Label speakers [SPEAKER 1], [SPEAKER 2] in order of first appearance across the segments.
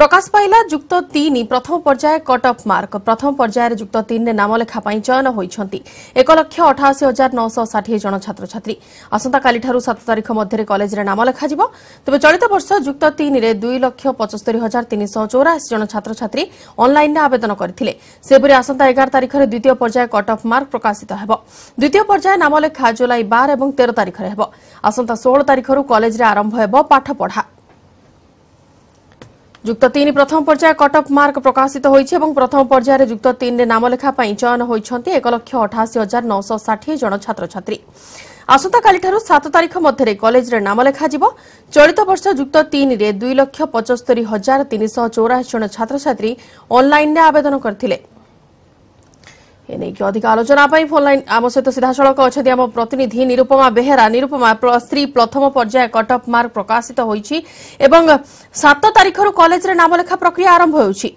[SPEAKER 1] প্রকাশ পাইলা যুক্ত তিন প্রথম পর্যায়ে কট অফ মার্ক প্রথম পর্যায়ে যুক্ত তিনে নাম লেখা পাই চয়ন হয়েছেন এক লক্ষ অঠাশি হাজার নশ ষাঠিয়ে জন ছাত্রছাত্রী আসন্তকালিঠার সাত তারিখ মধ্যে কলেজের নাম লেখাযিব তবে চলিত বর্ষ যুক্ত তিনে দুই লক্ষ পঁচস্তরি হাজার তিনশ চৌরাশি জন ছাত্রছাত্রী অনলাইনে আবেদন করে সেপরি আসন্তা এগার তারিখের দ্বিতীয় পর্যায়ে কট অফ মার্ক প্রকাশিত হব দ্বিতীয় পর্যায়ে নাম লেখা জুলাই বার এবং তের তারিখে হব আসন্তা ষোল তারিখর কলেজে আরম্ভ হব পাঠপড়া যুক্ত তিন প্রথম পর্যায়ে কটক মার্ক প্রকাশিত হয়েছে এবং প্রথম পর্যায়ে যুক্ত তিনে নাম লেখা চয়ন হয়েছেন এক লক্ষ অঠাশি হাজার নশ ষাঠিয়ে জন ছাত্রছাত্রী আসন্তকালিঠার সাত তারিখ মধ্যে কলেজের নাম যাব চলিত বর্ষ যুক্ত তিনে দুই লক্ষ পঁচস্তরি হাজার তিনশ চৌরাশি জন ছাত্রছাত্রী অনলাইনে আবেদন করে ଏନେଇକି ଅଧିକ ଆଲୋଚନା ପାଇଁ ଫୋନ୍ଲାଇନ୍ ଆମ ସହିତ ସିଧାସଳଖ ଅଛନ୍ତି ଆମ ପ୍ରତିନିଧି ନିରୁପମା ବେହେରା ନିରୁପମା ପ୍ଲସ୍ ଥ୍ରୀ ପ୍ରଥମ ପର୍ଯ୍ୟାୟ କଟ୍ ଅଫ୍ ମାର୍କ ପ୍ରକାଶିତ ହୋଇଛି ଏବଂ ସାତ ତାରିଖରୁ କଲେଜରେ ନାମଲେଖା ପ୍ରକ୍ରିୟା ଆରମ୍ଭ ହେଉଛି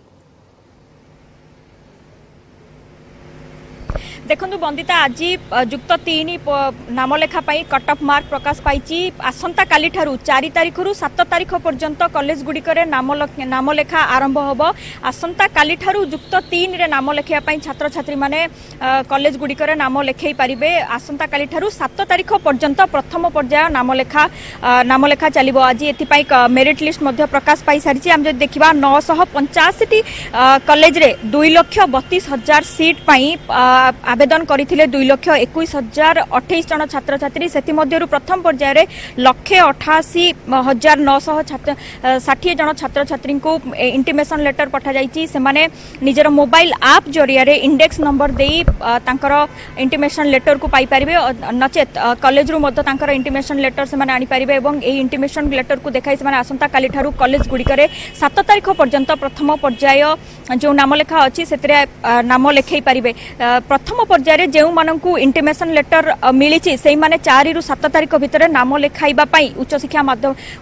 [SPEAKER 2] ଦେଖନ୍ତୁ ବନ୍ଦିତା ଆଜି ଯୁକ୍ତ ତିନି ନାମଲେଖା ପାଇଁ କଟ୍ ଅଫ୍ ମାର୍କ ପ୍ରକାଶ ପାଇଛି ଆସନ୍ତାକାଲିଠାରୁ ଚାରି ତାରିଖରୁ ସାତ ତାରିଖ ପର୍ଯ୍ୟନ୍ତ କଲେଜଗୁଡ଼ିକରେ ନାମଲେଖା ଆରମ୍ଭ ହେବ ଆସନ୍ତାକାଲିଠାରୁ ଯୁକ୍ତ ତିନିରେ ନାମ ଲେଖିବା ପାଇଁ ଛାତ୍ରଛାତ୍ରୀମାନେ କଲେଜଗୁଡ଼ିକରେ ନାମ ଲେଖାଇ ପାରିବେ ଆସନ୍ତାକାଲିଠାରୁ ସାତ ତାରିଖ ପର୍ଯ୍ୟନ୍ତ ପ୍ରଥମ ପର୍ଯ୍ୟାୟ ନାମଲେଖା ନାମଲେଖା ଚାଲିବ ଆଜି ଏଥିପାଇଁ ମେରିଟ୍ ଲିଷ୍ଟ ମଧ୍ୟ ପ୍ରକାଶ ପାଇସାରିଛି ଆମେ ଯଦି ଦେଖିବା ନଅଶହ ପଞ୍ଚାଅଶୀଟି କଲେଜରେ ଦୁଇ ଲକ୍ଷ ବତିଶ ହଜାର ସିଟ୍ ପାଇଁ আবেদন করে দুই লক্ষ একুশ হাজার অঠেইশ জন ছাত্রছাত্রী সেমধ্যে প্রথম পর্যায়ের লক্ষে অঠাশি হাজার নশ ষাঠিয়ে জন ছাত্রছাত্রী ইন্টিমেসন লেটর পঠাযাই সে নিজের মোবাইল আপ জরিয়া ইন্ডেক্স নম্বর দিয়ে তাঁর ইন্টিমেসন লেটর কু পাইপারে নচেত কলেজ রু তাঁর ইন্টিমেসন লেটর সে আনিপারে এবং এই ইন্টিমেসন লেটর কু দেখাই সে আসন্তকালি ঠার কলেজ গুড়িকরে সাত তারিখ পর্যন্ত প্রথম পর্যায় যে নাম লেখা অ নাম লেখাই পারে প্রথম ପର୍ଯ୍ୟାୟରେ ଯେଉଁମାନଙ୍କୁ ଇଣ୍ଟିମେସନ୍ ଲେଟର ମିଳିଛି ସେଇମାନେ ଚାରିରୁ ସାତ ତାରିଖ ଭିତରେ ନାମ ଲେଖାଇବା ପାଇଁ ଉଚ୍ଚଶିକ୍ଷା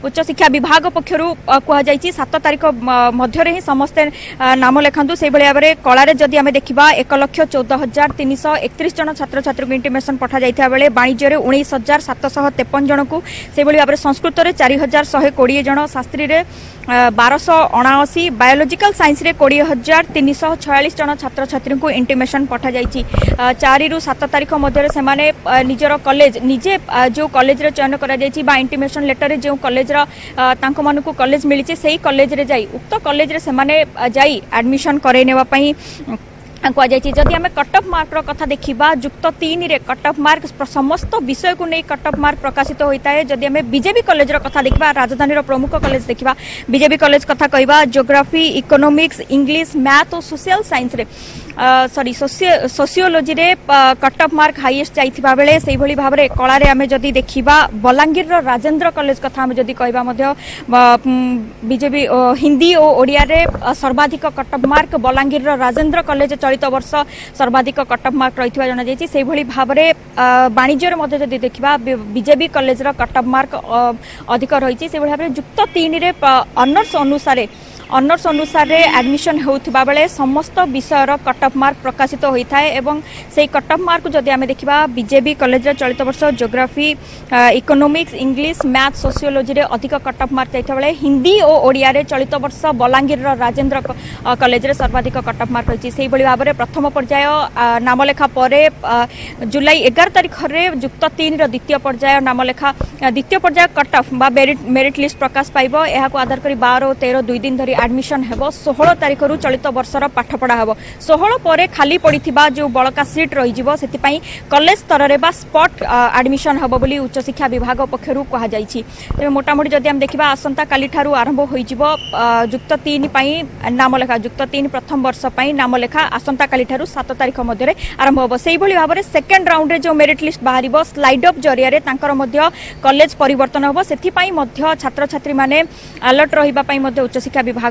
[SPEAKER 2] ଉଚ୍ଚଶିକ୍ଷା ବିଭାଗ ପକ୍ଷରୁ କୁହାଯାଇଛି ସାତ ତାରିଖ ମଧ୍ୟରେ ହିଁ ସମସ୍ତେ ନାମ ଲେଖାନ୍ତୁ ସେହିଭଳି ଭାବରେ କଳାରେ ଯଦି ଆମେ ଦେଖିବା ଏକ ଲକ୍ଷ ଚଉଦ ହଜାର ତିନିଶହ ଏକତିରିଶ ଜଣ ଛାତ୍ରଛାତ୍ରୀଙ୍କୁ ଇଣ୍ଟିମେସନ୍ ପଠାଯାଇଥିବା ବେଳେ ବାଣିଜ୍ୟରେ ଉଣେଇଶ ହଜାର ସାତଶହ ତେପନ ଜଣଙ୍କୁ ସେହିଭଳି ଭାବରେ ସଂସ୍କୃତରେ ଚାରି ହଜାର ଶହେ କୋଡ଼ିଏ ଜଣ ଶାସ୍ତ୍ରୀରେ ବାରଶହ ଅଣାଅଶୀ ବାୟୋଲୋଜିକାଲ ସାଇନ୍ସରେ କୋଡ଼ିଏ ହଜାର ତିନିଶହ ଛୟାଳିଶ ଜଣ ଛାତ୍ରଛାତ୍ରୀଙ୍କୁ ଇଣ୍ଟିମେସନ୍ ପଠାଯାଇଛି ଚାରିରୁ ସାତ ତାରିଖ ମଧ୍ୟରେ ସେମାନେ ନିଜର କଲେଜ ନିଜେ ଯେଉଁ କଲେଜର ଚୟନ କରାଯାଇଛି ବା ଇଣ୍ଟିମେସନ୍ ଲେଟରରେ ଯେଉଁ କଲେଜର ତାଙ୍କମାନଙ୍କୁ କଲେଜ ମିଳିଛି ସେହି କଲେଜରେ ଯାଇ ଉକ୍ତ କଲେଜରେ ସେମାନେ ଯାଇ ଆଡ଼ମିସନ୍ କରାଇ ନେବା ପାଇଁ କୁହାଯାଇଛି ଯଦି ଆମେ କଟ୍ ଅଫ୍ ମାର୍କର କଥା ଦେଖିବା ଯୁକ୍ତ ତିନିରେ କଟ୍ ଅଫ୍ ମାର୍କ ସମସ୍ତ ବିଷୟକୁ ନେଇ କଟ୍ ଅଫ୍ ମାର୍କ ପ୍ରକାଶିତ ହୋଇଥାଏ ଯଦି ଆମେ ବିଜେପି କଲେଜର କଥା ଦେଖିବା ରାଜଧାନୀର ପ୍ରମୁଖ କଲେଜ ଦେଖିବା ବିଜେପି କଲେଜ କଥା କହିବା ଜୋଗ୍ରାଫି ଇକୋନୋମିକ୍ସ ଇଂଲିଶ ମ୍ୟାଥ୍ ଓ ସୋସିଆଲ ସାଇନ୍ସରେ সরি সোসিওলোজিরে কট অফ মার্ক হাইয়েস্ট যাই বেড়ে সেইভাবে ভাবে কলার আমি যদি দেখা বলাঙ্গীর রাজেন্দ্র কলেজ কথা আমি যদি কহা মধ্য বিজেপি হিন্দি ও ওড়িয়ারে সর্বাধিক cut off mark Balangir Rajendra college চলিত বর্ষ সর্বাধিক কট অফ মার্ক রয়েছে জনাযাই সেইভাবে ভাবে বাণিজ্যের মধ্যে যদি দেখা বিজেপি কলেজের কট অফ মার্ক অধিক রয়েছে সেইভাবে ভাবে যুক্ত তিনে অনর্স অনুসারে অনর্স অনুসারে আডমিশন হেউথিবা বেলে সমস্ত কট অফ মার্ক প্রকাশিত হয়ে থাকে এবং সেই কট অফ মার্ক যদি আমি দেখা বিজেবি কলেজের চলিত বর্ষ geography economics English math sociology অধিক কট অফ মার্ক যাই হিন্দি ও ওড়িয়ার চলিত বর্ষ বলাঙ্গীর রাজেন্দ্র কলেজের সর্বাধিক কট অফ মার্ক রয়েছে সেইভাবে ভাবে প্রথম পর্যায় নামলেখা পরে জুলাই এগার তারিখের যুক্ত তিনর দ্বিতীয় পর্যায় নামলেখা দ্বিতীয় পর্যায় অফ বা মেরিট লিস্ট প্রকাশ পাইব এখন আধার করে বার ও তের দুই দিন ধরে ଆଡ଼ମିସନ୍ ହେବ ଷୋହଳ ତାରିଖରୁ ଚଳିତ ବର୍ଷର ପାଠପଢ଼ା ହେବ ଷୋହଳ ପରେ ଖାଲି ପଡ଼ିଥିବା ଯେଉଁ ବଳକା ସିଟ୍ ରହିଯିବ ସେଥିପାଇଁ କଲେଜ ସ୍ତରରେ ବା ସ୍ପଟ୍ ଆଡ଼ମିସନ୍ ହେବ ବୋଲି ଉଚ୍ଚଶିକ୍ଷା ବିଭାଗ ପକ୍ଷରୁ କୁହାଯାଇଛି ତେବେ ମୋଟାମୋଟି ଯଦି ଆମେ ଦେଖିବା ଆସନ୍ତାକାଲିଠାରୁ ଆରମ୍ଭ ହୋଇଯିବ ଯୁକ୍ତ ତିନି ପାଇଁ ନାମଲେଖା ଯୁକ୍ତ ତିନି ପ୍ରଥମ ବର୍ଷ ପାଇଁ ନାମଲେଖା ଆସନ୍ତାକାଲିଠାରୁ ସାତ ତାରିଖ ମଧ୍ୟରେ ଆରମ୍ଭ ହେବ ସେହିଭଳି ଭାବରେ ସେକେଣ୍ଡ ରାଉଣ୍ଡରେ ଯେଉଁ ମେରିଟ୍ ଲିଷ୍ଟ ବାହାରିବ ସ୍ଲାଇଡ୍ ଅପ୍ ଜରିଆରେ ତାଙ୍କର ମଧ୍ୟ କଲେଜ ପରିବର୍ତ୍ତନ ହେବ ସେଥିପାଇଁ ମଧ୍ୟ ଛାତ୍ରଛାତ୍ରୀମାନେ ଆଲର୍ଟ ରହିବା ପାଇଁ ମଧ୍ୟ ଉଚ୍ଚଶିକ୍ଷା ବିଭାଗ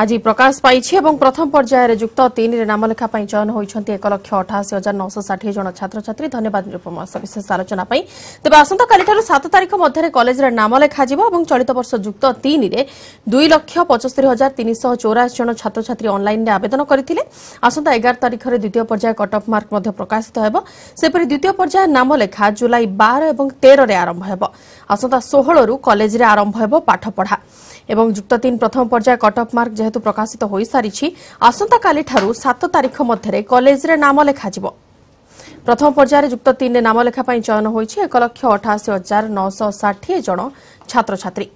[SPEAKER 1] আজি প্রকাশ পাইছে এবং প্রথম পর্যায়ের যুক্ত তিনের নাম লেখা পাই চয়ন হয়েছেন এক লক্ষ অঠাশি হাজার নশো ষাঠিয়ে জন ছাত্রছাত্রী ধন্যবাদ নিরুপমা সবিশেষ আলোচনা পাই তবে আসন্তকালিঠার সাত তারিখ মধ্যে কলেজের নাম লেখাযিব এবং চলিত বর্ষ যুক্ত তিনে দুই লক্ষ পঁচস্তরি হাজার তিনশহ চৌরাশি জন ছাত্রছাত্রী অনলাইনে আবেদন করে আসন্তা এগার তারিখের দ্বিতীয় পর্যায়ে কট অফ মার্ক মধ্যে প্রকাশিত হব সেপরি দ্বিতীয় পর্যায়ে নাম লেখা জুলাই বার এবং তেরে আরম্ভ হব আসন্তা ষোহরু কলেজে আরম্ভ হব পাঠপড়া এবং যুক্ত তিন প্রথম পর্যায়ে কট অফ মার্ক যেহেতু প্রকাশিত ହୋଇସାରିଛି ଆସନ୍ତାକାଲିଠାରୁ ସାତ ତାରିଖ ମଧ୍ୟରେ କଲେଜରେ ନାମ ଲେଖାଯିବ ପ୍ରଥମ ପର୍ଯ୍ୟାୟରେ ଯୁକ୍ତ ତିନିରେ ନାମ ଲେଖା ପାଇଁ ଚୟନ ହୋଇଛି ଏକ ଲକ୍ଷ ଅଠାଅଶୀ ହଜାର ନଅଶହ ଷାଠିଏ ଜଣ ଛାତ୍ରଛାତ୍ରୀ